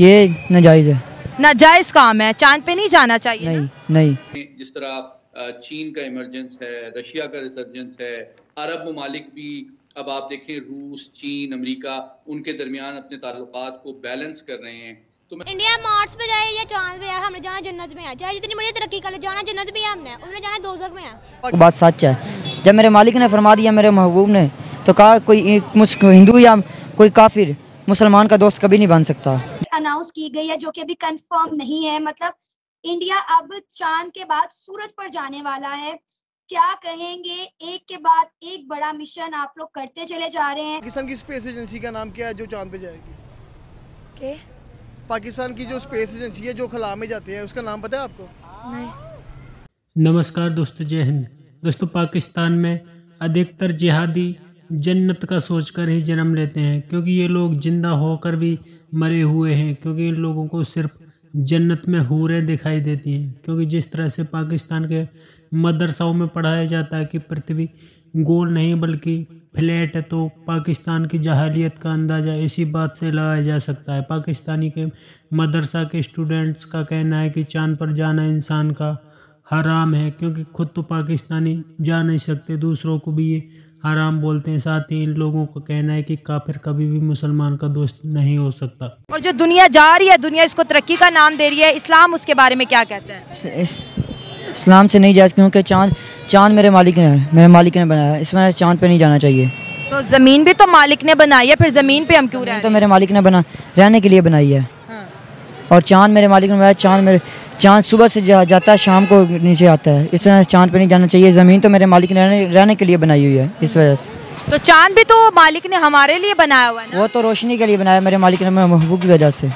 ये नाजायज़? है। नाजायज़ काम है चाँद पे नहीं जाना चाहिए ना? नहीं नहीं। जिस तरह अ, चीन का इमरजेंस है रशिया का रिसर्जेंस है अरब ममालिक भी अब आप देखें रूस चीन अमेरिका उनके दरमियान अपने ताल्लुकात को बैलेंस कर रहे हैं। तो मैं इंडिया मार्स पे जाए या चाँद पे हमने जाना जन्नत में है। चाहे जितनी बड़ी तरक्की कर ले जाना जन्नत में हमने उन्होंने जाना दोजख में है। बात सच है। जब मेरे मालिक ने फरमा दिया मेरे महबूब ने तो कहा कोई हिंदू या कोई काफिर मुसलमान का दोस्त कभी नहीं बन सकता। अनाउंस की गई है जो कि अभी कंफर्म नहीं है। मतलब इंडिया अब चाँद के बाद सूरज पर जाने वाला है। क्या कहेंगे? एक के बाद एक बड़ा मिशन आप लोग करते चले जा रहे हैं। पाकिस्तान की स्पेस एजेंसी का नाम क्या है जो चाँद पे जाएगी? के? पाकिस्तान की जो स्पेस एजेंसी है जो खला में जाती है उसका नाम पता है आपको? नमस्कार दोस्तों जय हिंद। दोस्तों, पाकिस्तान में अधिकतर जिहादी जन्नत का सोचकर ही जन्म लेते हैं, क्योंकि ये लोग ज़िंदा होकर भी मरे हुए हैं, क्योंकि इन लोगों को सिर्फ़ जन्नत में हूरें दिखाई देती हैं, क्योंकि जिस तरह से पाकिस्तान के मदरसाओं में पढ़ाया जाता है कि पृथ्वी गोल नहीं बल्कि फ्लैट है तो पाकिस्तान की जहालियत का अंदाज़ा इसी बात से लगाया जा सकता है। पाकिस्तानी के मदरसा के स्टूडेंट्स का कहना है कि चाँद पर जाना इंसान का हराम है क्योंकि खुद तो पाकिस्तानी जा नहीं सकते दूसरों को भी ये हराम बोलते हैं। साथ ही इन लोगों का कहना है कि काफिर कभी भी मुसलमान का दोस्त नहीं हो सकता। और जो दुनिया जा रही है दुनिया इसको तरक्की का नाम दे रही है इस्लाम उसके बारे में क्या कहता है? इस, इस, इस्लाम से नहीं जायज़ क्योंकि चाँद चाँद मेरे मालिक ने मेरे मालिक ने बनाया है। इस वजह चाँद पे नहीं जाना चाहिए। तो ज़मीन भी तो मालिक ने बनाई है फिर ज़मीन पे हम क्यों रह तो मेरे मालिक ने बना रहने के लिए बनाई हाँ। और चाँद मेरे मालिक ने बनाया चाँद मेरे चाँद सुबह से जा, जाता है शाम को नीचे आता है। इस वजह से चाँद पे नहीं जाना चाहिए। ज़मीन तो मेरे मालिक ने रहने, रहने के लिए बनाई हुई है इस वजह से। तो चाँद भी तो मालिक ने हमारे लिए बनाया हुआ है ना? वो तो रोशनी के लिए बनाया मेरे मालिक ने महबूब की वजह से।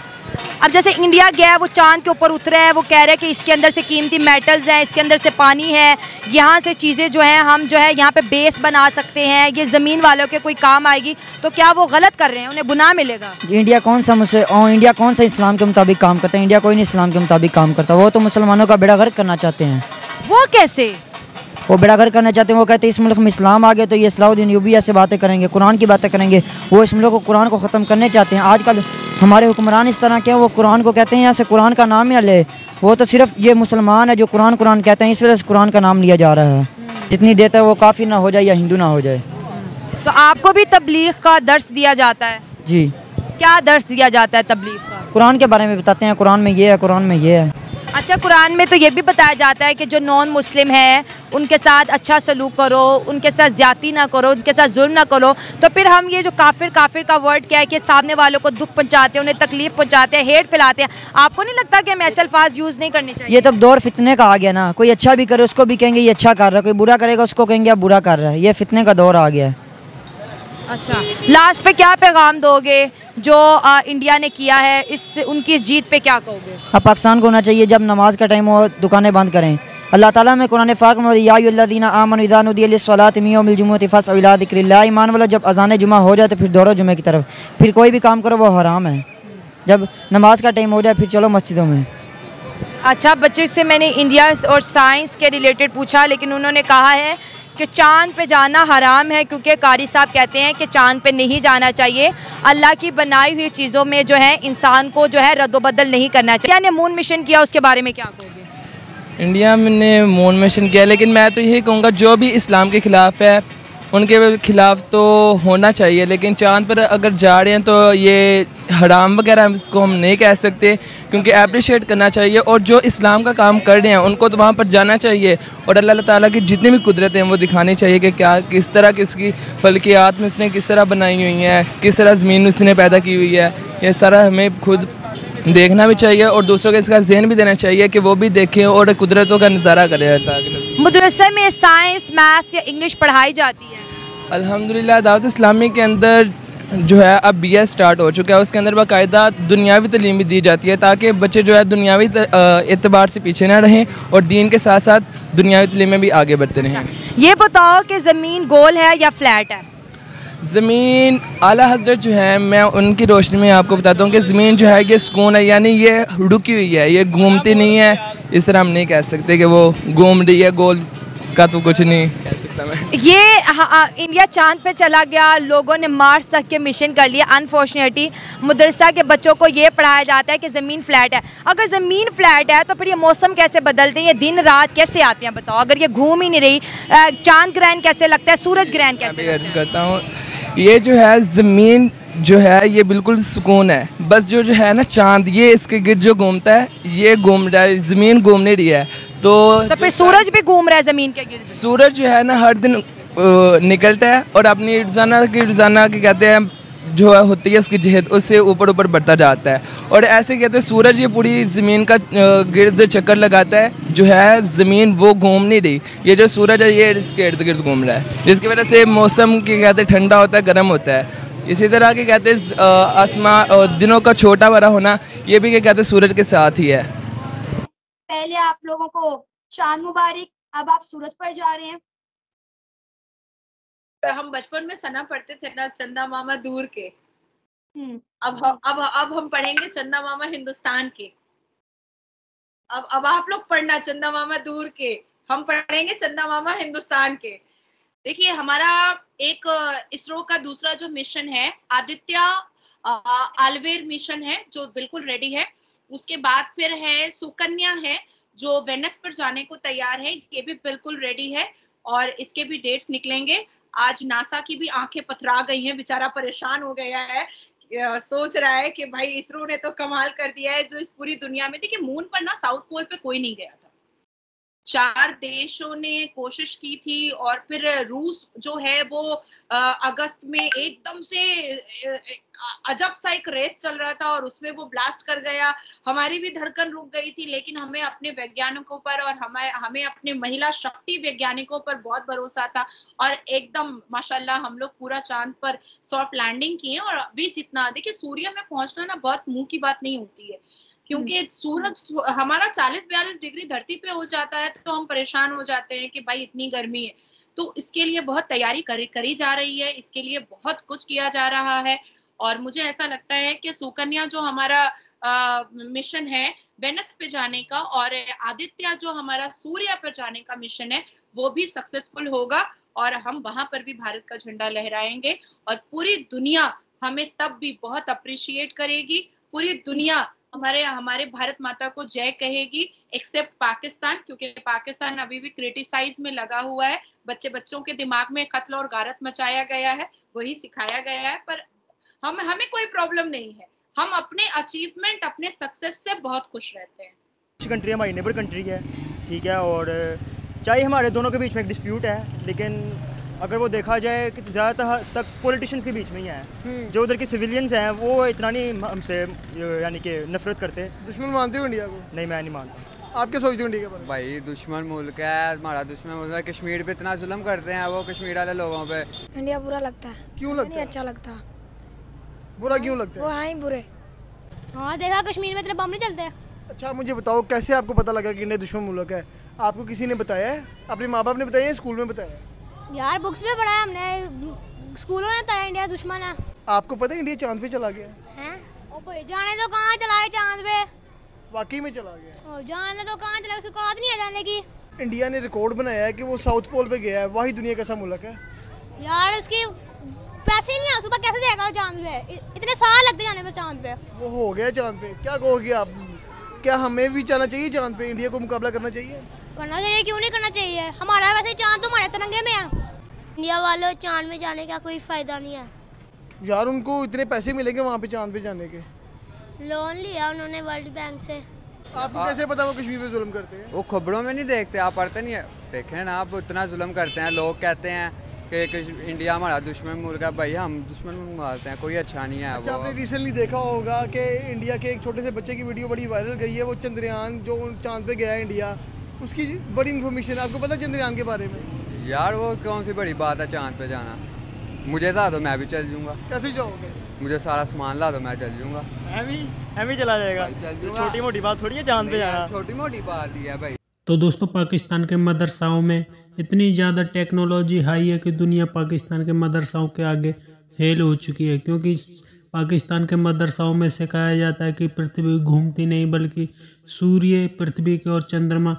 अब जैसे इंडिया गया है वो चाँद के ऊपर उतरा है वो कह रहे हैं कि इसके अंदर से कीमती मेटल्स हैं इसके अंदर से पानी है। यहाँ से चीज़ें जो हैं हम जो है यहाँ पे बेस बना सकते हैं ये ज़मीन वालों के कोई काम आएगी तो क्या वो गलत कर रहे हैं? उन्हें गुनाह मिलेगा। इंडिया कौन सा मुझसे इंडिया कौन सा इस्लाम के मुताबिक काम करता है? इंडिया कोई नहीं इस्लाम के मुताबिक काम करता। वो तो मुसलमानों का बेड़ा गर्क करना चाहते हैं। वो कैसे? वो बेड़ा गर्क करना चाहते हैं वो कहते हैं इस मुल्क में इस्लाम आ गया तो ये सलाउद्दीन यूबी ऐसे बातें करेंगे कुरान की बातें करेंगे। वो इस मुल्क को कुरान को ख़त्म करने चाहते हैं। आजकल हमारे हुक्मरान इस तरह के हैं वो कुरान को कहते हैं यहाँ से कुरान का नाम ही ना ले। वो तो सिर्फ़ ये मुसलमान है जो कुरान कुरान कहते हैं इस वजह से कुरान का नाम लिया जा रहा है। जितनी देर तक वो काफ़ी ना हो जाए या हिंदू ना हो जाए। तो आपको भी तबलीग का दर्स दिया जाता है? जी। क्या दर्स दिया जाता है तबलीग का? कुरान के बारे में बताते हैं कुरान में ये है कुरान में ये है। अच्छा कुरान में तो ये भी बताया जाता है कि जो नॉन मुस्लिम है उनके साथ अच्छा सलूक करो उनके साथ ज़्यादा ना करो उनके साथ जुल्म ना करो। तो फिर हम ये जो काफिर काफिर का वर्ड क्या है कि सामने वालों को दुख पहुंचाते हैं उन्हें तकलीफ़ पहुंचाते हैं हेट फैलाते हैं। आपको नहीं लगता कि हम ऐसे अल्फाज यूज़ नहीं करने चाहिए? ये तब दौर फितने का आ गया ना। कोई अच्छा भी करे उसको भी कहेंगे ये अच्छा कर रहा है। कोई बुरा करेगा उसको कहेंगे आप बुरा कर रहा है। ये फितने का दौर आ गया है। अच्छा लास्ट पे क्या पैगाम दोगे? जो आ, इंडिया ने किया है इस उनकी इस जीत पे क्या कहोगे? अब पाकिस्तान को होना चाहिए जब नमाज़ का टाइम हो दुकानें बंद करें। अल्लाह ताला में कुरान फाक यादीना ईमान वाला जब अजान जुमा हो जाए तो फिर दौड़ो जुमे की तरफ़। फिर कोई भी काम करो वो हराम है। जब नमाज़ का टाइम हो जाए फिर चलो मस्जिदों में। अच्छा बच्चों से मैंने इंडिया और साइंस के रिलेटेड पूछा लेकिन उन्होंने कहा है कि चाँद पे जाना हराम है, क्योंकि कारी साहब कहते हैं कि चाँद पे नहीं जाना चाहिए। अल्लाह की बनाई हुई चीज़ों में जो है, इंसान को जो है, रद्दबदल नहीं करना चाहिए। इंडिया ने मून मिशन किया, उसके बारे में क्या कहोगे? इंडिया ने मून मिशन किया, लेकिन मैं तो यही कहूँगा, जो भी इस्लाम के ख़िलाफ़ है, उनके खिलाफ तो होना चाहिए, लेकिन चाँद पर अगर जा रहे हैं तो ये हराम वगैरह हम इसको हम नहीं कह सकते क्योंकि अप्रिशिएट करना चाहिए और जो इस्लाम का काम कर रहे हैं उनको तो वहाँ पर जाना चाहिए। और अल्लाह ताला की जितनी भी कुदरत हैं वो दिखानी चाहिए कि क्या किस तरह की उसकी फल्कियात में उसने किस तरह बनाई हुई हैं किस तरह ज़मीन उसने पैदा की हुई है। ये सारा हमें खुद देखना भी चाहिए और दूसरों को इसका जहन भी देना चाहिए कि वो भी देखें और कुदरतों का नज़ारा करें। ताकि मदरसे में साइंस मैथ्स या इंग्लिश पढ़ाई जाती है। अल्हम्दुलिल्लाह दावत इस्लामी के अंदर जो है अब बी एस स्टार्ट हो चुका है। उसके अंदर बाकायदा दुनियावी तलीम भी दी जाती है ताकि बच्चे जो है दुनियावी एतबार से पीछे ना रहें और दीन के साथ साथ दुनियावी तलीम में भी आगे बढ़ते रहें। ये बताओ कि ज़मीन गोल है या फ्लैट है? ज़मीन आला हज़रत जो है मैं उनकी रोशनी में आपको बताता हूँ कि ज़मीन जो है ये सुकून है यानी ये रुकी हुई है ये घूमती नहीं है। इस तरह हम नहीं कह सकते कि वो घूम रही है गोल का तो कुछ नहीं। कह सकते सकता मैं। ये हाँ, इंडिया चाँद पे चला गया लोगों ने मार्स तक के मिशन कर लिया अनफॉर्चुनेटली मदरसा के बच्चों को ये पढ़ाया जाता है कि ज़मीन फ्लैट है। अगर ज़मीन फ्लैट है तो फिर ये मौसम कैसे बदलते हैं? ये दिन रात कैसे आते हैं बताओ? अगर ये घूम ही नहीं रही चाँद ग्रहण कैसे लगता है? सूरज ग्रहण कैसे करता हूँ। ये जो है ज़मीन जो है ये बिल्कुल सुकून है। बस जो जो है ना चाँद ये इसके गिर जो घूमता है ये घूम रहा है ज़मीन घूम नहीं रही है। तो तो फिर सूरज भी घूम रहा है ज़मीन के गिर सूरज जो है ना हर दिन निकलता है और अपनी रोज़ाना की रोज़ाना की कहते हैं जो है होती है उसकी जहद उससे ऊपर ऊपर बढ़ता जाता है। और ऐसे कहते हैं सूरज ये पूरी ज़मीन का गिर्द चक्कर लगाता है जो है ज़मीन वो घूम नहीं रही। ये जो सूरज है ये इसके इर्द गिर्द घूम रहा है जिसकी वजह से मौसम की कहते हैं ठंडा होता है गर्म होता है। इसी तरह के कहते हैं आसमा दिनों का छोटा बड़ा होना ये भी क्या कहते हैं सूरज के साथ ही है। पहले आप लोगों को चाँद मुबारक अब आप सूरज पर जा रहे हैं। हम बचपन में सना पढ़ते थे ना चंदा मामा दूर के। हम्म। अब हम अब अब हम पढ़ेंगे चंदा मामा हिंदुस्तान के। अब अब आप लोग पढ़ना चंदा मामा दूर के। हम पढ़ेंगे चंदा मामा हिंदुस्तान के। देखिए, हमारा एक, इसरो का दूसरा जो मिशन है, आदित्य आलवेर मिशन है, जो बिल्कुल रेडी है। उसके बाद फिर है, सुकन्या है, जो वेनस पर जाने को तैयार है, ये भी बिल्कुल रेडी है और इसके भी डेट्स निकलेंगे। आज नासा की भी आँखें पथरा गई हैं, बेचारा परेशान हो गया है। सोच रहा है कि भाई इसरो ने तो कमाल कर दिया है, जो इस पूरी दुनिया में, देखिए मून पर ना साउथ पोल पे कोई नहीं गया था। चार देशों ने कोशिश की थी और फिर रूस जो है वो अगस्त में एकदम से अजब सा एक रेस चल रहा था और उसमें वो ब्लास्ट कर गया। हमारी भी धड़कन रुक गई थी, लेकिन हमें अपने वैज्ञानिकों पर और हमें हमें अपने महिला शक्ति वैज्ञानिकों पर बहुत भरोसा था और एकदम, माशाल्लाह, हम लोग पूरा चाँद पर सॉफ्ट लैंडिंग किए और अभी जितना, देखिए, सूर्य में पहुँचना ना बहुत मुँह की बात नहीं होती है। क्योंकि हम्म। सूरज हमारा चालीस बयालीस डिग्री धरती पे हो जाता है तो हम परेशान हो जाते हैं कि भाई इतनी गर्मी है। तो इसके लिए बहुत तैयारी करी करी जा रही है इसके लिए बहुत कुछ किया जा रहा है। और मुझे ऐसा लगता है कि सुकन्या जो हमारा आ, मिशन है वेनस पे जाने का और आदित्य जो हमारा सूर्य पर जाने का मिशन है वो भी सक्सेसफुल होगा और हम वहाँ पर भी भारत का झंडा लहराएँगे। और पूरी दुनिया हमें तब भी बहुत अप्रिशिएट करेगी पूरी दुनिया हमारे हमारे भारत माता को जय कहेगी एक्सेप्ट पाकिस्तान, क्योंकि पाकिस्तान अभी भी क्रिटिसाइज में लगा हुआ है। बच्चे, बच्चों के दिमाग में कत्ल और गारत मचाया गया है, वही सिखाया गया है, पर हम, हमें कोई प्रॉब्लम नहीं है। हम अपने अचीवमेंट अपने सक्सेस से बहुत खुश रहते हैं। कंट्री हमारी नेबर कंट्री है, ठीक है, और, चाहे हमारे दोनों के बीच में एक डिस्प्यूट है, लेकिन अगर वो देखा जाए कि ज़्यादातर तक पॉलिटिशियंस के बीच में ही है। हम्म। जो उधर के सिविलियंस हैं वो इतना नहीं हमसे यानी कि नफरत करते। दुश्मन मानते हो इंडिया को? नहीं मैं नहीं मानता। आप क्या सोचते हो इंडिया के बारे में? भाई दुश्मन मुल्क है हमारा दुश्मन मुल्क है। कश्मीर पे इतना जुल्म करते हैं वो कश्मीर वाले लोगों पे। इंडिया बुरा लगता है। क्यों लगता है? अच्छा लगता। बुरा क्यों लगता है? वो हाँ बुरे। हाँ देखा कश्मीर में इतने बम नहीं चलते? अच्छा मुझे बताओ कैसे आपको पता लगा कि इंडिया दुश्मन मुल्क है? आपको किसी ने बताया है? अपने माँ बाप ने बताया स्कूल में बताया यार बुक्स में पढ़ा है हमने। स्कूलों में बताया इंडिया दुश्मन है। आपको पता है इंडिया चाँद पे चला गया? है? जाने तो कहाँ चला है चाँद पे? वाकई में चला गया। ओ जाने तो कहाँ चला उसको औकात नहीं है जाने की। इंडिया ने रिकॉर्ड बनाया है कि वो साउथ पोल पे गया है। वही दुनिया का मुल्क है। यार उसकी पैसे नहीं है। सुबह कैसे जाएगा चाँद पे? इतने साल लगते जाने में चाँद पे। वो हो गया चाँद पे। क्या कहोगे आप? क्या हमें भी जाना चाहिए चाँद पे? इंडिया को मुकाबला करना चाहिए? करना चाहिए क्यों नहीं करना चाहिए? हमारा वैसे चाँद तो हमारे तिरंगे में है। इंडिया वालों चाँद में जाने का कोई फ़ायदा नहीं है। यार उनको इतने पैसे मिलेंगे वहाँ पे चाँद पे जाने के? लोन लिया उन्होंने वर्ल्ड बैंक से। आपको कैसे पता वो कश्मीर पे जुल्म करते हैं? वो खबरों में नहीं देखते आप पढ़ते नहीं है। देखे ना आप इतना जुल्म करते हैं लोग कहते हैं कि इंडिया हमारा दुश्मन मुल्क है। भाई हम दुश्मन मारते हैं कोई अच्छा नहीं है अच्छा आपने रिसेंटली देखा होगा कि इंडिया के एक छोटे से बच्चे की वीडियो बड़ी वायरल गई है वो चंद्रयान जो चाँद पे गया है इंडिया उसकी बड़ी इन्फॉर्मेशन आपको पता चंद्रयान के बारे में? यार वो कौन सी बड़ी बात है चाँद पे जाना? मुझे ला दो मैं भी चल जूँगा कैसे जाओगे? मुझे सारा सामान ला दो मैं चल जूँगा मैं भी मैं भी चला जाएगा। छोटी मोटी बात थोड़ी है चाँद पे जाना? छोटी मोटी बात ही है भाई। तो दोस्तों पाकिस्तान के मदरसाओं में इतनी ज़्यादा टेक्नोलॉजी हाई है कि दुनिया पाकिस्तान के मदरसाओं के आगे फेल हो चुकी है क्योंकि पाकिस्तान के मदरसाओं में सिखाया जाता है कि पृथ्वी घूमती नहीं बल्कि सूर्य पृथ्वी के और चंद्रमा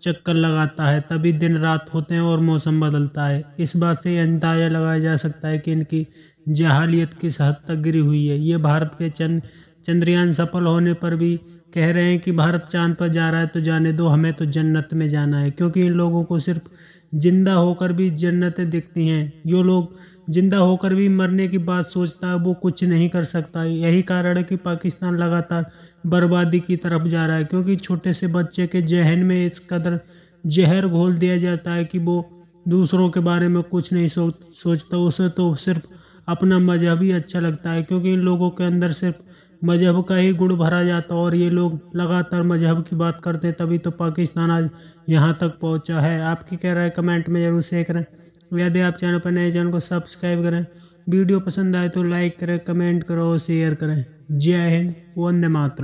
चक्कर लगाता है, तभी दिन रात होते हैं और मौसम बदलता है। इस बात से यह अंदाज़ा लगाया जा सकता है कि इनकी जहालियत किस हद तक गिरी हुई है। ये भारत के चंद, चंद्रयान सफल होने पर भी कह रहे हैं कि भारत चाँद पर जा रहा है तो जाने दो, हमें तो जन्नत में जाना है। क्योंकि इन लोगों को सिर्फ़ ज़िंदा होकर भी जन्नतें दिखती हैं। जो लोग ज़िंदा होकर भी मरने की बात सोचता है, वो कुछ नहीं कर सकता। यही कारण है कि पाकिस्तान लगातार बर्बादी की तरफ़ जा रहा है, क्योंकि छोटे से बच्चे के जहन में इस कदर जहर घोल दिया जाता है कि वो दूसरों के बारे में कुछ नहीं सोच, सोचता। उसे तो सिर्फ़ अपना मज़हब ही अच्छा लगता है, क्योंकि इन लोगों के अंदर सिर्फ़ मज़हब का ही गुण भरा जाता और ये लोग लगातार मज़हब की बात करते हैं, तभी तो पाकिस्तान आज यहाँ तक पहुँचा है। आपकी कह रहा है कमेंट में ज़रूर शेयर करें। यदि आप चैनल पर नए चैनल को सब्सक्राइब करें। वीडियो पसंद आए तो लाइक करें, कमेंट करो और शेयर करें। जय हिंद, वंदे मातरम।